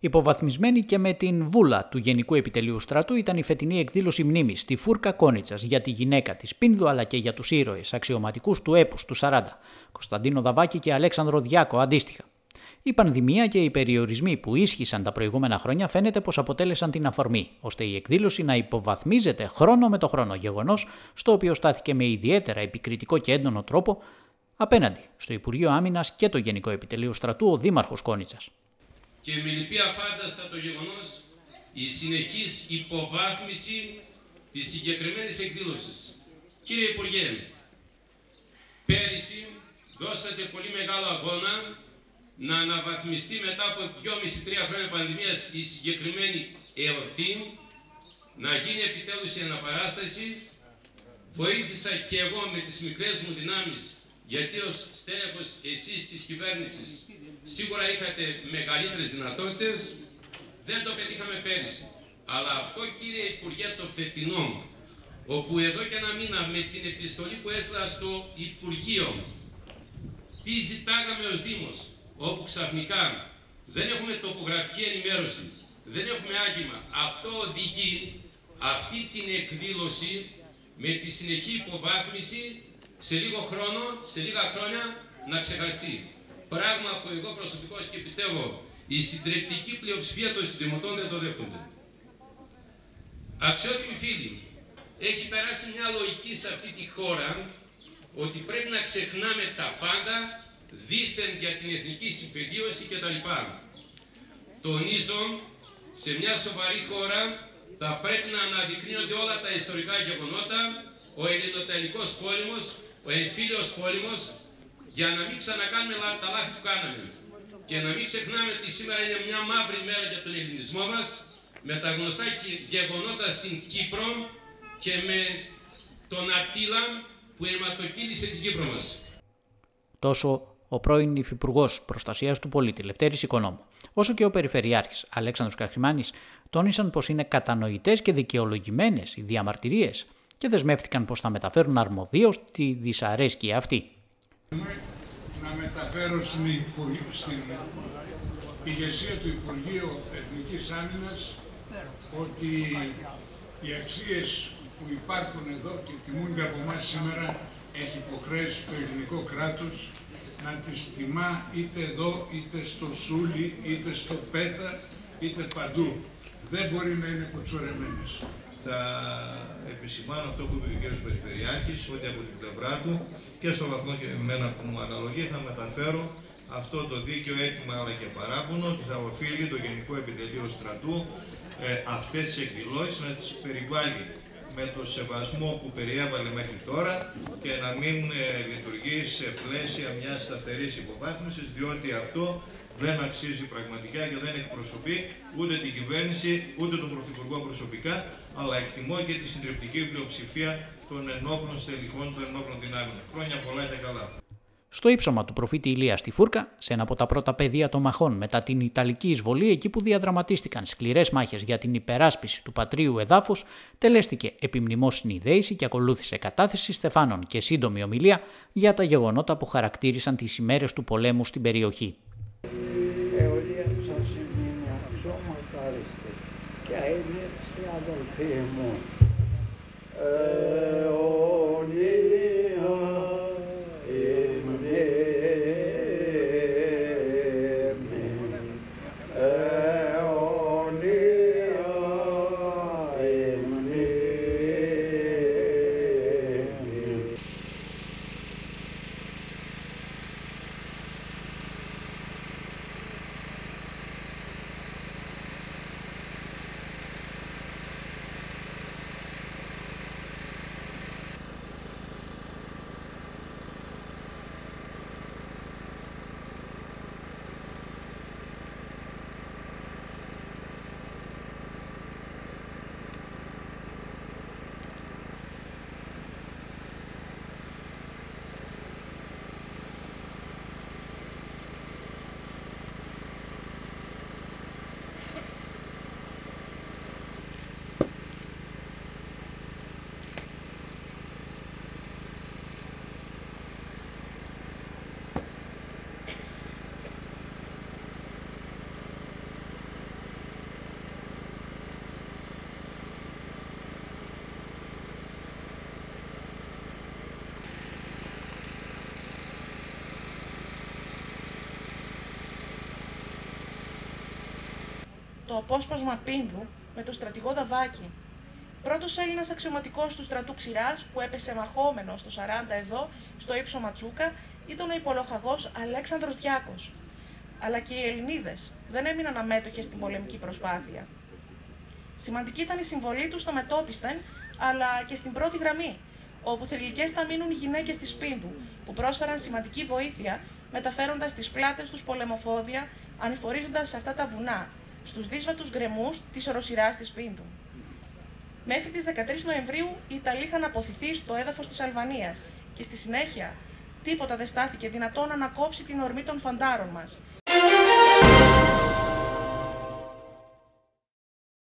Υποβαθμισμένη και με την βούλα του Γενικού Επιτελείου Στρατού ήταν η φετινή εκδήλωση μνήμης στη Φούρκα Κόνιτσας για τη γυναίκα της Πίνδου αλλά και για τους ήρωες αξιωματικούς του έπους του 40, Κωνσταντίνο Δαβάκη και Αλέξανδρο Διάκο αντίστοιχα. Η πανδημία και οι περιορισμοί που ίσχυσαν τα προηγούμενα χρόνια φαίνεται πως αποτέλεσαν την αφορμή, ώστε η εκδήλωση να υποβαθμίζεται χρόνο με το χρόνο, γεγονός στο οποίο στάθηκε με ιδιαίτερα επικριτικό και έντονο τρόπο απέναντι στο Υπουργείο Άμυνας και το Γενικό Επιτελείο Στρατού ο Δήμαρχος Κόνιτσας και με λυπεί αφάνταστα το γεγονός η συνεχής υποβάθμιση της συγκεκριμένης εκδήλωσης. Κύριε Υπουργέ, πέρυσι δώσατε πολύ μεγάλο αγώνα να αναβαθμιστεί μετά από 2,5-3 χρόνια πανδημίας η συγκεκριμένη εορτή, να γίνει επιτέλους η αναπαράσταση. Βοήθησα και εγώ με τις μικρές μου δυνάμεις, γιατί ως στέλεχος εσείς της κυβέρνησης Σίγουρα είχατε μεγαλύτερες δυνατότητες, δεν το πετύχαμε πέρυσι. Αλλά αυτό κύριε Υπουργέ το φετινό, όπου εδώ και ένα μήνα με την επιστολή που έστειλα στο Υπουργείο, τι ζητάγαμε ως Δήμος, όπου ξαφνικά δεν έχουμε τοπογραφική ενημέρωση, δεν έχουμε άγγιμα. Αυτό οδηγεί αυτή την εκδήλωση με τη συνεχή υποβάθμιση σε λίγο χρόνο, σε λίγα χρόνια να ξεχαστεί. Πράγμα που εγώ προσωπικώς και πιστεύω η συντριπτική πλειοψηφία των συντηρητών δεν το δέχονται. Αξιότιμοι φίλοι, έχει περάσει μια λογική σε αυτή τη χώρα ότι πρέπει να ξεχνάμε τα πάντα δίθεν για την εθνική συμφιλίωση κτλ. Τονίζω, σε μια σοβαρή χώρα θα πρέπει να αναδεικνύονται όλα τα ιστορικά γεγονότα, ο ελληνοτελικός πόλεμος, ο εμφύλιος πόλεμος, για να μην ξανακάνουμε τα λάθη που κάναμε. Και να μην ξεχνάμε ότι σήμερα είναι μια μαύρη μέρα για τον ελληνισμό μας, με τα γνωστά γεγονότα στην Κύπρο και με τον Ατήλα που αιματοκύλησε την Κύπρο μας. Τόσο ο πρώην Υφυπουργός Προστασίας του Πολίτη, Λευτέρης Οικονόμου, όσο και ο Περιφερειάρχης Αλέξανδρος Καχρημάνης, τόνισαν πως είναι κατανοητές και δικαιολογημένες οι διαμαρτυρίες και δεσμεύτηκαν πως θα μεταφέρουν αρμοδίως τη δυσαρέσκεια αυτή να μεταφέρω στην, στην ηγεσία του Υπουργείου Εθνικής Άμυνας ότι οι αξίες που υπάρχουν εδώ και τιμούνται από εμάς σήμερα έχει υποχρέωση το ελληνικό κράτος να τις τιμά είτε εδώ, είτε στο Σούλι, είτε στο Πέτα, είτε παντού. Δεν μπορεί να είναι κοτσορεμένες θα επισημάνω αυτό που είπε ο κ. Περιφερειάρχης, ότι από την πλευρά του και στο βαθμό και εμένα που μου αναλογεί θα μεταφέρω αυτό το δίκαιο αίτημα αλλά και παράπονο ότι θα οφείλει το Γενικό Επιτελείο Στρατού ε, αυτές τις εκδηλώσεις να τις περιβάλλει με το σεβασμό που περιέβαλε μέχρι τώρα και να μην ε, λειτουργεί σε πλαίσια μιας σταθερής υποβάθμισης διότι αυτό δεν αξίζει πραγματικά και δεν εκπροσωπεί ούτε την κυβέρνηση ούτε τον Πρωθυπουργό προσωπικά αλλά εκτιμώ και τη συντριπτική πλειοψηφία των ενόπλων στελεχών των ενόπλων δυνάμεων. Χρόνια πολλά και καλά. Στο ύψωμα του προφήτη Ηλία στη Φούρκα, σε ένα από τα πρώτα πεδία των μαχών μετά την Ιταλική εισβολή, εκεί που διαδραματίστηκαν σκληρές μάχες για την υπεράσπιση του πατρίου εδάφους, τελέστηκε επιμνημόσυνη δέηση και ακολούθησε κατάθεση στεφάνων και σύντομη ομιλία για τα γεγονότα που χαρακτήρισαν τις ημέρες του πολέμου στην περιοχή και αίνεψε αδελφοί μου. Ε, ο, το απόσπασμα Πίνδου με το στρατηγό Δαβάκη. Πρώτος Έλληνας αξιωματικός του στρατού Ξηράς που έπεσε μαχόμενο στο 40 εδώ, στο ύψο Ματσούκα, ήταν ο υπολοχαγός Αλέξανδρος Διάκος. Αλλά και οι Ελληνίδες δεν έμειναν αμέτωχες στην πολεμική προσπάθεια. Σημαντική ήταν η συμβολή τους στο μετόπισθεν, αλλά και στην πρώτη γραμμή, όπου θρηλυκές θα μείνουν οι γυναίκες της Πίνδου, που πρόσφεραν σημαντική βοήθεια, μεταφέροντας τις πλάτες τους πολεμοφόδια, ανηφορίζοντας σε αυτά τα βουνά, στους δύσβατους γκρεμούς της οροσυράς της Πίνδου. Μέχρι τις 13 Νοεμβρίου οι Ιταλοί είχαν αποθηθεί στο έδαφος της Αλβανίας και στη συνέχεια τίποτα δεν στάθηκε δυνατό να ανακόψει την ορμή των φαντάρων μας,